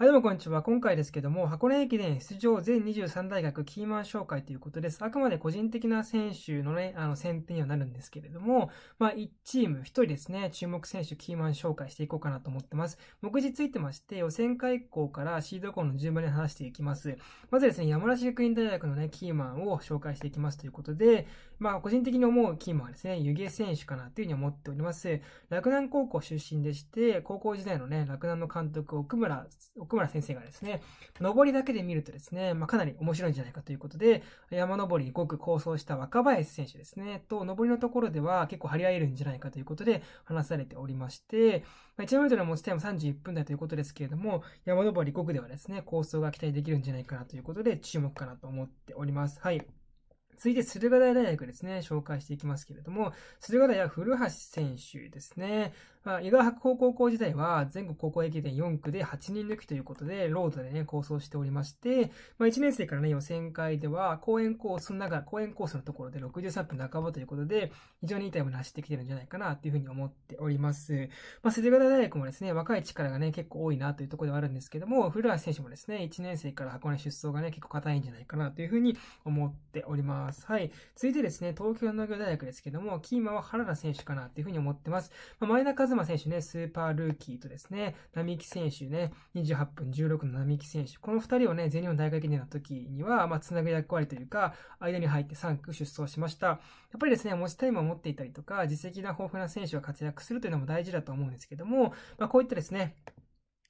はい、どうもこんにちは。今回ですけども、箱根駅伝出場全23大学キーマン紹介ということです。あくまで個人的な選手のね、あの、選定にはなるんですけれども、まあ、1チーム1人ですね、注目選手キーマン紹介していこうかなと思ってます。目次ついてまして、予選会以降からシード校の順番に話していきます。まずですね、山梨学院大学のね、キーマンを紹介していきますということで、まあ、個人的に思うキーマンはですね、湯気選手かなというふうに思っております。洛南高校出身でして、高校時代のね、洛南の監督、奥村、奥村先生がですね、登りだけで見るとですね、まあ、かなり面白いんじゃないかということで、山登りにごく構想した若林選手ですね、と、登りのところでは結構張り合えるんじゃないかということで話されておりまして、まあ、1 m の持ちタイム31分台ということですけれども、山登り5区ではですね、構想が期待できるんじゃないかなということで、注目かなと思っております。はい。続いて、駿河台大学ですね、紹介していきますけれども、駿河台は古橋選手ですね。まあ、伊賀白高校時代は全国高校駅伝4区で8人抜きということで、ロードでね、構想しておりまして、まあ、1年生からね、予選会では、公園コースの中、公園コースのところで63分半ばということで、非常にいいタイムで走ってきてるんじゃないかなというふうに思っております。まあ、駿河台大学もですね、若い力がね、結構多いなというところではあるんですけども、古橋選手もですね、1年生から箱根出走がね、結構硬いんじゃないかなというふうに思っております。はい。続いてですね、東京農業大学ですけども、キーマは原田選手かなというふうに思ってます。まあ、前田東選手ね、スーパールーキーとですね、並木選手ね、28分16の並木選手。この2人をね、全日本大学記念の時には、まあ、つなぐ役割というか、間に入って3区出走しました。やっぱりですね、持ちタイムを持っていたりとか、実績が豊富な選手が活躍するというのも大事だと思うんですけども、まあ、こういったですね、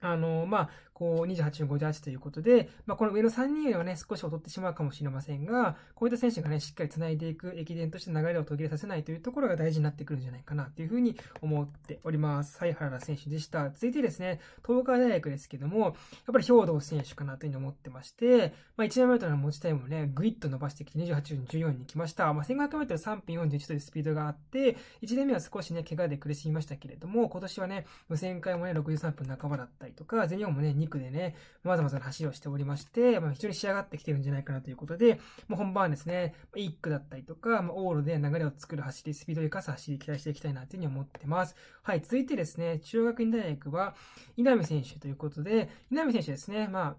あの、まあ、こう、28分58ということで、まあ、この上の3人よりはね、少し劣ってしまうかもしれませんが、こういった選手がね、しっかり繋いでいく駅伝として流れを途切れさせないというところが大事になってくるんじゃないかなというふうに思っております。はい、原田選手でした。続いてですね、東海大学ですけども、やっぱり兵道選手かなというふうに思ってまして、まあ、1 0 0 m の持ちタイムをね、ぐいっと伸ばしてきて28分14に来ました。まあ、1500m 3分41というスピードがあって、1年目は少しね、怪我で苦しみましたけれども、今年はね、無線会もね、63分半ばだったりとか、全日本もね、2区でね、まざまざな走りをしておりまして、まあ、非常に仕上がってきてるんじゃないかなということで、もう本番はですね、1区だったりとか、まあ、オールで流れを作る走り、スピードを生かす走り、期待していきたいなというふうに思ってます。はい、続いてですね、中学院大学は、稲見選手ということで、稲見選手ですね、まあ、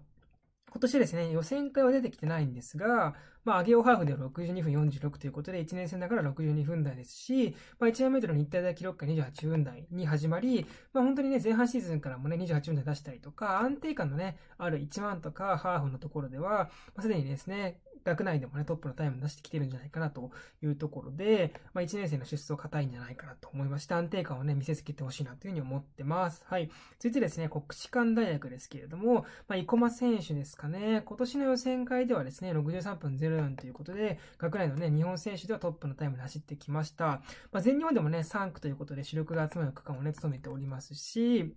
今年ですね、予選会は出てきてないんですが、まあ、上げようハーフでは62分46ということで、1年生ながら62分台ですし、まあ、1万メートルの日体大記録が28分台に始まり、まあ、本当にね、前半シーズンからもね、28分台出したりとか、安定感のね、ある1万とかハーフのところでは、まあ、すでにですね、学内でもね、トップのタイム出してきてるんじゃないかなというところで、まあ、1年生の出走硬いんじゃないかなと思いまして、安定感をね、見せつけてほしいなというふうに思ってます。はい。続いてですね、国士舘大学ですけれども、まあ、生駒選手ですかね、今年の予選会ではですね、63分04ということで、学内のね、日本選手ではトップのタイムで走ってきました。まあ、全日本でもね、3区ということで主力が集まる区間をね、務めておりますし、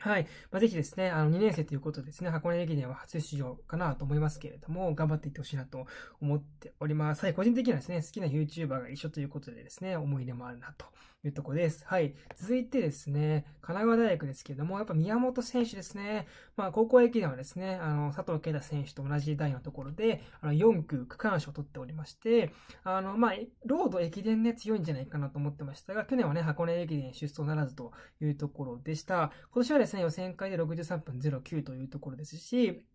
はい。まあ、ぜひですね、あの、2年生ということですね、箱根駅伝は初出場かなと思いますけれども、頑張っていってほしいなと思っております。はい。個人的にはですね、好きな YouTuber が一緒ということでですね、思い出もあるなというとこです。はい。続いてですね、神奈川大学ですけども、やっぱ宮本選手ですね。まあ、高校駅伝はですね、あの、佐藤慶太選手と同じ台のところで、あの、4区区間賞を取っておりまして、あの、まあ、ロード駅伝ね、強いんじゃないかなと思ってましたが、去年はね、箱根駅伝出走ならずというところでした。今年はですね、予選会で63分09というところですし、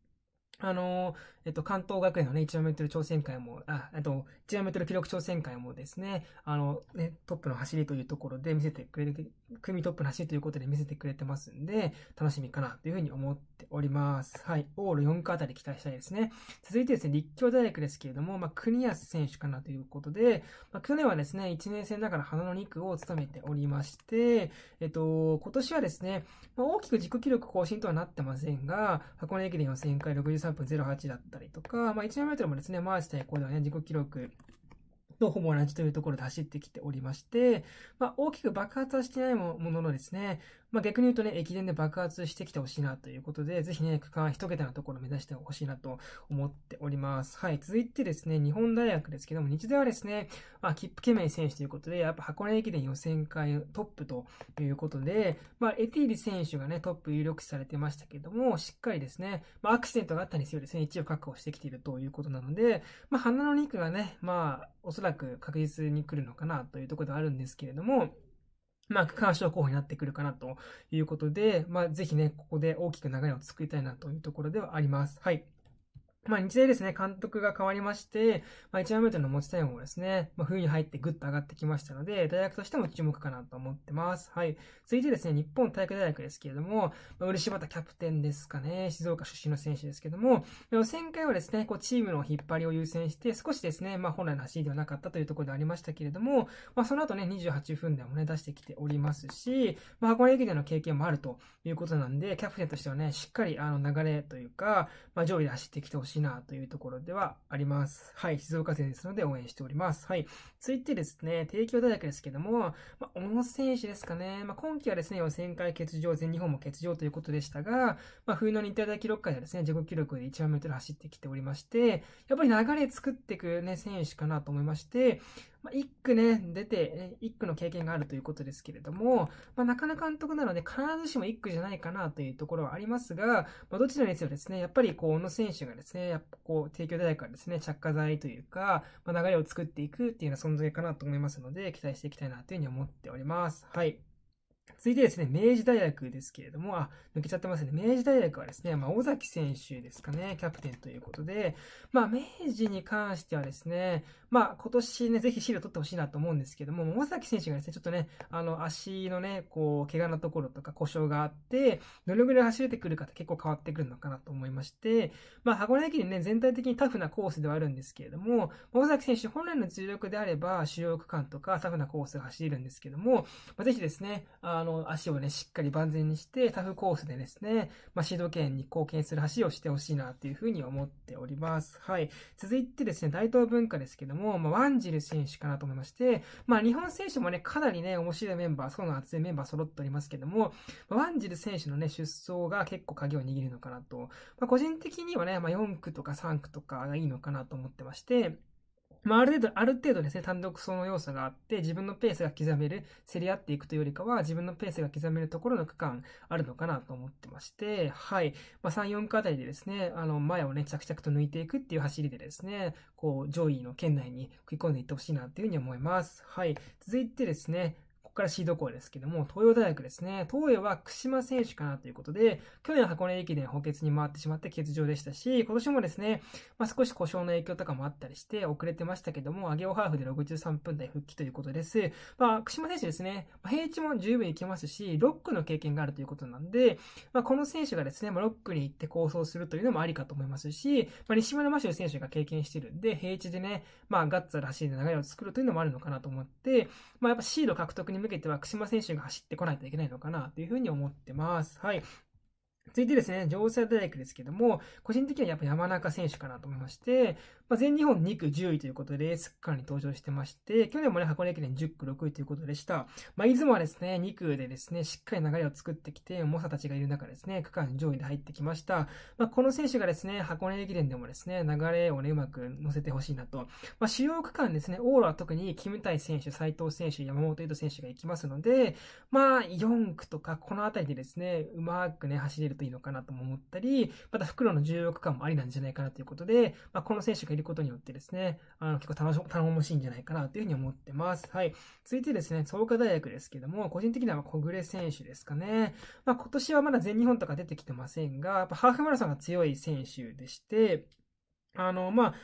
あの、えっと、関東学園のね、1万メートル挑戦会も、あ、えっと、1万メートル記録挑戦会もですね、あの、ね、トップの走りというところで見せてくれる、組トップの走りということで見せてくれてますんで、楽しみかなというふうに思っております。はい。オール4区あたり期待したいですね。続いてですね、立教大学ですけれども、まあ、国安選手かなということで、まあ、去年はですね、1年生ながら花の2区を務めておりまして、えっと、今年はですね、まあ、大きく自己記録更新とはなってませんが、箱根駅伝予選会63分08だったりとか、まあ、1 0 0 m もですね、マーチ対抗ではね、自己記録とほぼ同じというところで走ってきておりまして、まあ、大きく爆発はしてないもののですね、まあ、逆に言うとね、駅伝で爆発してきてほしいなということで、ぜひね、区間一桁のところを目指してほしいなと思っております。はい。続いてですね、日本大学ですけども、日大はですね、まあ、キップケメイ選手ということで、やっぱ箱根駅伝予選会トップということで、まあ、エティーリ選手がね、トップ有力視されてましたけども、しっかりですね、まあ、アクシデントがあったにせよですね、一応確保してきているということなので、まあ、花の肉がね、まあ、おそらく確実に来るのかなというところではあるんですけれども、まあ、区間賞候補になってくるかなということで、まあ、ぜひね、ここで大きく流れを作りたいなというところではあります。はい。まあ、日大ですね、監督が変わりまして、まあ、1万メートルの持ちタイムもですね、まあ、冬に入ってぐっと上がってきましたので、大学としても注目かなと思ってます。はい。続いてですね、日本体育大学ですけれども、まあ、漆畑キャプテンですかね、静岡出身の選手ですけども、予選会はですね、こう、チームの引っ張りを優先して、少しですね、まあ、本来の走りではなかったというところでありましたけれども、まあ、その後ね、28分でもね、出してきておりますし、まあ、箱根駅伝の経験もあるということなんで、キャプテンとしてはね、しっかり、あの、流れというか、まあ、上位で走ってきてほしいしなというところではあります。はい、静岡勢ですので応援しております。はい。続いてですね、帝京大学ですけども、まあ、小野選手ですかね。まあ、今季はですね、予選会欠場、全日本も欠場ということでしたが、まあ、冬の日体大記録会ではですね、自己記録で1万メートル走ってきておりまして、やっぱり流れ作っていくね、選手かなと思いまして、まあ、一区ね、出て、1区の経験があるということですけれども、まあ、中野監督なので必ずしも1区じゃないかなというところはありますが、まあ、どちらにせよですね、やっぱりこう、小野選手がですね、やっぱこう、帝京大学からですね、着火剤というか、まあ、流れを作っていくっていうような存在かなと思いますので、期待していきたいなというふうに思っております。はい。続いてですね、明治大学ですけれども、あ、抜けちゃってますね。明治大学はですね、まあ、尾崎選手ですかね、キャプテンということで、まあ、明治に関してはですね、まあ、今年ね、ぜひ資料取ってほしいなと思うんですけども、尾崎選手がですね、ちょっとね、あの、足のね、こう、怪我のところとか故障があって、どれぐらい走れてくるかって結構変わってくるのかなと思いまして、まあ、箱根駅伝ね、全体的にタフなコースではあるんですけれども、尾崎選手本来の実力であれば、主要区間とかタフなコースが走れるんですけども、まあ、ぜひですね、あの、の、足をね、しっかり万全にして、タフコースでですね、まあ、シード権に貢献する走をしてほしいなっていうふうに思っております。はい。続いてですね、大東文化ですけども、まあ、ワンジル選手かなと思いまして、まあ、日本選手もね、かなりね、面白いメンバー、層の厚いメンバー揃っておりますけども、まあ、ワンジル選手のね、出走が結構鍵を握るのかなと。まあ、個人的にはね、まあ、4区とか3区とかがいいのかなと思ってまして、まあ、ある程度、ある程度ですね、単独その要素があって、自分のペースが刻める、競り合っていくというよりかは、自分のペースが刻めるところの区間あるのかなと思ってまして、はい。まあ、3、4区あたりでですね、あの、前をね、着々と抜いていくっていう走りでですね、こう、上位の圏内に食い込んでいってほしいなっていうふうに思います。はい。続いてですね、ここからシード校ですけども、東洋大学ですね。東洋は串間選手かなということで、去年箱根駅伝補欠に回ってしまって欠場でしたし、今年もですね、まあ、少し故障の影響とかもあったりして遅れてましたけども、上げをハーフで63分台復帰ということです。まあ、串間選手ですね、平地も十分いけますし、ロックの経験があるということなんで、まあ、この選手がですね、まあ、ロックに行って構想するというのもありかと思いますし、まあ、西村マシュ選手が経験してるんで、平地でね、まあ、ガッツある走りで流れを作るというのもあるのかなと思って、まあ、やっぱシード獲得に向けては、串間選手が走ってこないといけないのかなというふうに思ってます。はい。続いてですね、上西大学ですけども、個人的にはやっぱ山中選手かなと思いまして、まあ、全日本2区10位ということで、レース区間に登場してまして、去年もね、箱根駅伝10区6位ということでした。まあ、出雲はですね、2区でですね、しっかり流れを作ってきて、猛者たちがいる中ですね、区間上位で入ってきました。まあ、この選手がですね、箱根駅伝でもですね、流れをね、うまく乗せてほしいなと。まあ、主要区間ですね、オーロは特に、キムタイ選手、斉藤選手、山本糸選手が行きますので、まあ、4区とか、この辺りでですね、うまくね、走れるといいのかなとも思ったり、また袋の重力感もありなんじゃないかなということで、まあ、この選手がいることによってですね、あの、結構頼頼もしいんじゃないかなというふうに思ってます。はい。続いてですね、創価大学ですけども、個人的には小暮選手ですかね。まあ、今年はまだ全日本とか出てきてませんが、やっぱハーフマラソンが強い選手でして、あの、まあ、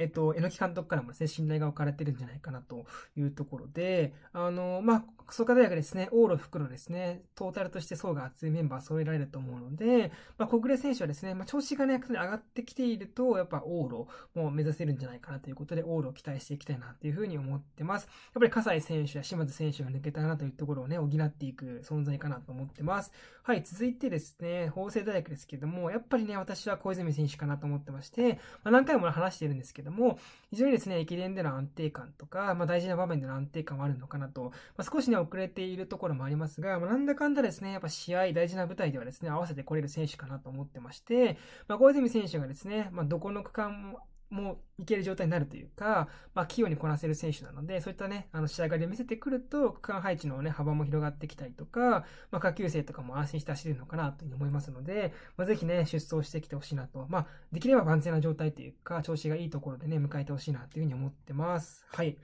えっと、榎木監督からもですね、信頼が置かれてるんじゃないかなというところで、あの、まあ、創価大学ですね、往路袋ですね、トータルとして層が厚いメンバー揃えられると思うので、まあ、小暮選手はですね、まあ、調子がね、上がってきていると、やっぱ往路も目指せるんじゃないかなということで、往路を期待していきたいなというふうに思ってます。やっぱり葛西選手や島津選手が抜けたなというところをね、補っていく存在かなと思ってます。はい、続いてですね、法政大学ですけども、やっぱりね、私は小泉選手かなと思ってまして、まあ、何回も話してるんですけども、非常にですね、駅伝での安定感とか、まあ、大事な場面での安定感はあるのかなと、まあ、少しね、遅れているところもありますが、まあ、なんだかんだですね、やっぱ試合、大事な舞台ではですね、合わせてこれる選手かなと思ってまして、まあ、小泉選手がですね、まあ、どこの区間も、もいける状態になるというか、まあ、器用にこなせる選手なので、そういったね、あの、仕上がりを見せてくると、区間配置のね、幅も広がってきたりとか、まあ、下級生とかも安心して走れるのかなというふうに思いますので、まあ、ぜひね、出走してきてほしいなと。まあ、できれば万全な状態というか、調子がいいところでね、迎えてほしいなというふうに思ってます。はい。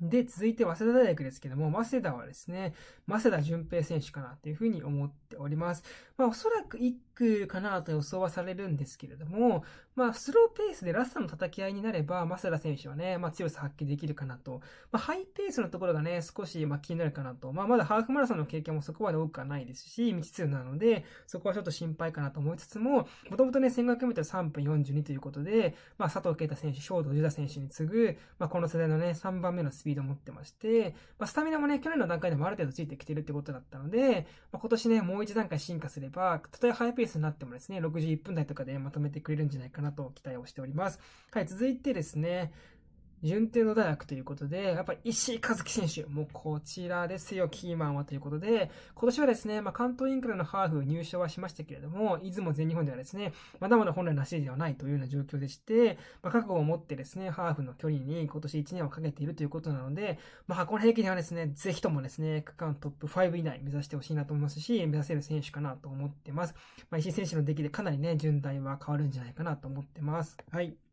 で、続いて、早稲田大学ですけども、早稲田はですね、早稲田淳平選手かなというふうに思っております。まあ、おそらく1区かなと予想はされるんですけれども、まあ、スローペースでラストの叩き合いになれば、早稲田選手はね、まあ、強さ発揮できるかなと。まあ、ハイペースのところがね、少し、まあ、気になるかなと。まあ、まだハーフマラソンの経験もそこまで多くはないですし、未知数なので、そこはちょっと心配かなと思いつつも、もともとね、1500m3 分42ということで、まあ、佐藤啓太選手、兵藤樹田選手に次ぐ、まあ、この世代のね、3番目のスピードを持ってまして、まあ、スタミナもね、去年の段階でもある程度ついてきてるってことだったので、まあ、今年ね、もう一段階進化すれば、たとえハイペースになってもですね、61分台とかでまとめてくれるんじゃないかなと期待をしております。はい、続いてですね、順天の大学ということで、やっぱり石井和樹選手、もうこちらですよ、キーマンはということで、今年はですね、まあ、関東インクラのハーフ入賞はしましたけれども、出雲全日本ではですね、まだまだ本来の走りではないというような状況でして、まあ、覚悟を持ってですね、ハーフの距離に今年1年をかけているということなので、まあ、箱根駅伝はですね、ぜひともですね、区間トップ5以内目指してほしいなと思いますし、目指せる選手かなと思ってます。まあ、石井選手の出来でかなりね、順体は変わるんじゃないかなと思ってます。はい。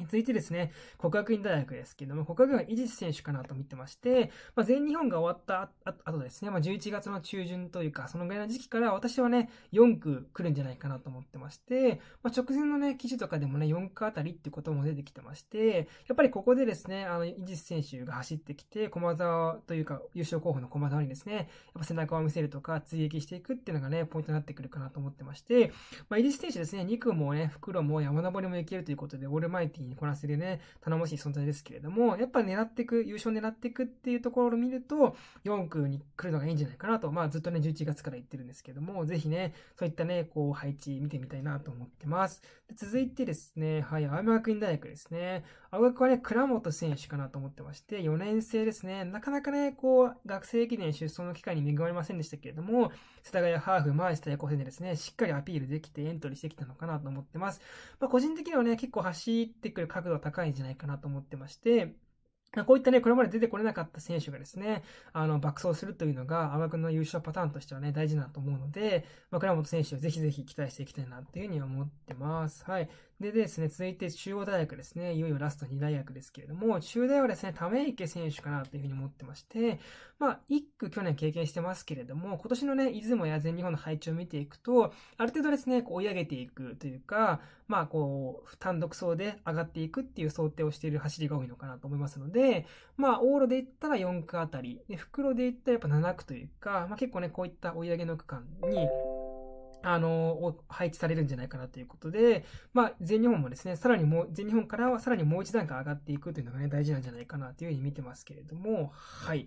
続いてですね、国学院大学ですけども、国学院は伊地選手かなと見てまして、まあ、全日本が終わった後ですね、まあ、11月の中旬というか、そのぐらいの時期から私はね、4区来るんじゃないかなと思ってまして、まあ、直前のね、記事とかでもね、4区あたりっていうことも出てきてまして、やっぱりここでですね、あの、伊地選手が走ってきて、駒沢というか、優勝候補の駒沢にですね、やっぱ背中を見せるとか、追撃していくっていうのがね、ポイントになってくるかなと思ってまして、まあ、伊地選手ですね、2区もね、袋も山登りもいけるということで、オールマイティにこなせるね、頼もしい存在ですけれども、やっぱ狙っていく、優勝狙っていくっていうところを見ると、4区に来るのがいいんじゃないかなと、まあずっとね、11月から言ってるんですけども、ぜひね、そういったね、こう、配置見てみたいなと思ってます。続いてですね、はい、青山学院大学ですね。青学はね、倉本選手かなと思ってまして、4年生ですね。なかなかね、こう、学生駅伝出走の機会に恵まれませんでしたけれども、世田谷ハーフ、前下横線でですね、しっかりアピールできてエントリーしてきたのかなと思ってます。まあ、個人的にはね、結構走ってくる角度高いんじゃないかなと思ってまして、こういったね、これまで出てこれなかった選手がですね、あの、爆走するというのが、阿波くんの優勝パターンとしてはね、大事だと思うので、まあ、倉本選手をぜひぜひ期待していきたいなというふうに思ってます。はい。でですね、続いて中央大学ですね。いよいよラスト2大学ですけれども、中大はですね、ため池選手かなというふうに思ってまして、まあ、1区去年経験してますけれども、今年のね、出雲や全日本の配置を見ていくと、ある程度ですね、こう追い上げていくというか、まあ、こう、単独走で上がっていくっていう想定をしている走りが多いのかなと思いますので、まあ、往路で言ったら4区あたり、で、袋で言ったらやっぱ7区というか、まあ結構ね、こういった追い上げの区間に、あの、配置されるんじゃないかなということで、まあ、全日本もですね、さらにもう、全日本からはさらにもう一段階上がっていくというのがね、大事なんじゃないかなというふうに見てますけれども、はい。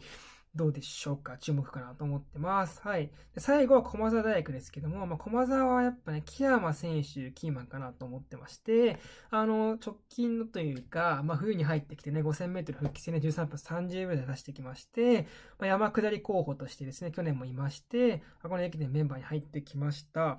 どうでしょうか？注目かなと思ってます。はい。で最後は駒沢大学ですけども、まあ、駒沢はやっぱね、木山選手、キーマンかなと思ってまして、あの、直近のというか、まあ、冬に入ってきてね、5000メートル復帰戦で13分30秒で出してきまして、まあ、山下り候補としてですね、去年もいまして、箱根駅伝メンバーに入ってきました。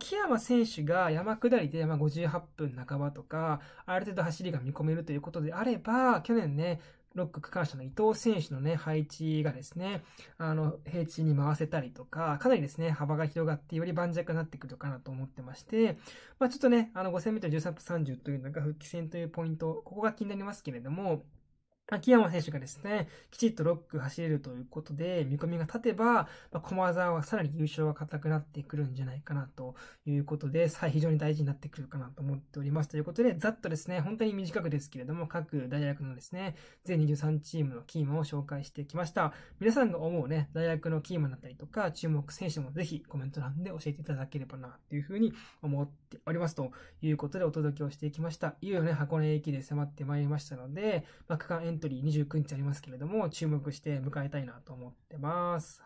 木山選手が山下りでま58分半ばとか、ある程度走りが見込めるということであれば、去年ね、6区区間車の伊藤選手のね、配置がですね、あの、平地に回せたりとか、かなりですね、幅が広がってより盤石になってくるかなと思ってまして、まあちょっとね、あの、5000m13 分30というのが復帰戦というポイント、ここが気になりますけれども、秋山選手がですね、きちっとロック走れるということで、見込みが立てば、まあ、駒沢はさらに優勝が硬くなってくるんじゃないかなということで、さあ非常に大事になってくるかなと思っております。ということで、ざっとですね、本当に短くですけれども、各大学のですね、全23チームのキーマンを紹介してきました。皆さんが思うね、大学のキーマンだったりとか、注目選手もぜひコメント欄で教えていただければな、というふうに思っております。ということでお届けをしていきました。いよいよね、箱根駅で迫ってまいりましたので、まあ、区間エントリー29日ありますけれども、注目して迎えたいなと思ってます。